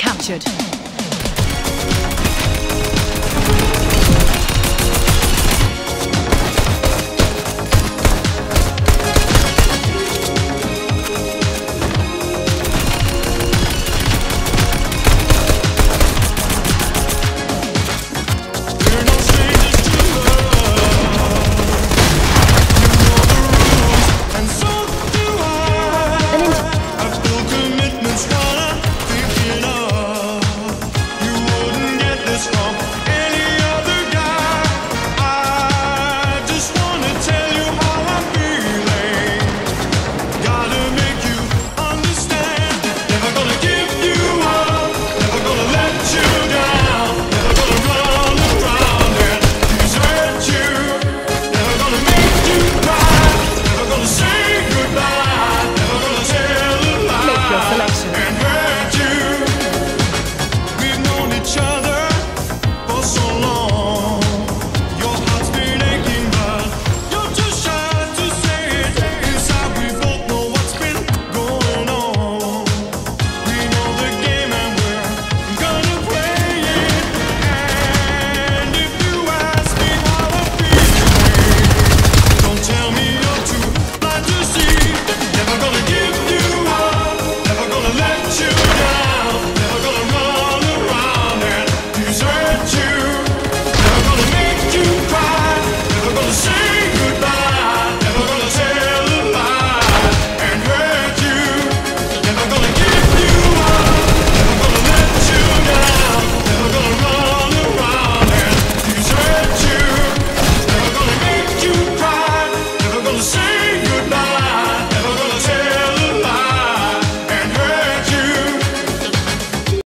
captured.